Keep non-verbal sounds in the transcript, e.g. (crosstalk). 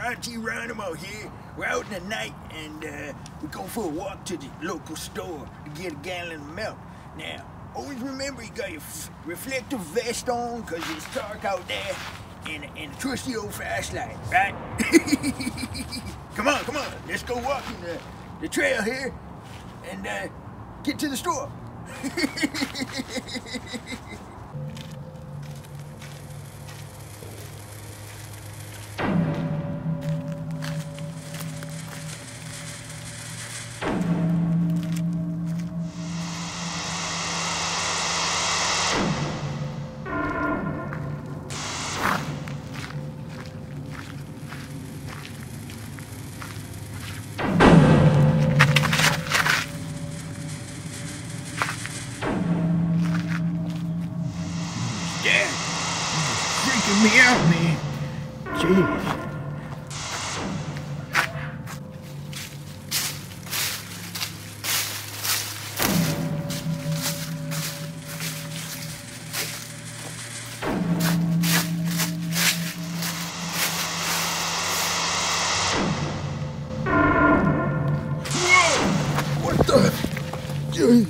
John Geronimo here. We're out in the night and uh, we're going for a walk to the local store to get a gallon of milk. Now, always remember you got your reflective vest on because it's dark out there and, and a trusty old flashlight, right? (laughs) come on, come on. Let's go walking the, the trail here and uh, get to the store. (laughs) freaking me out, man. Jeez. you.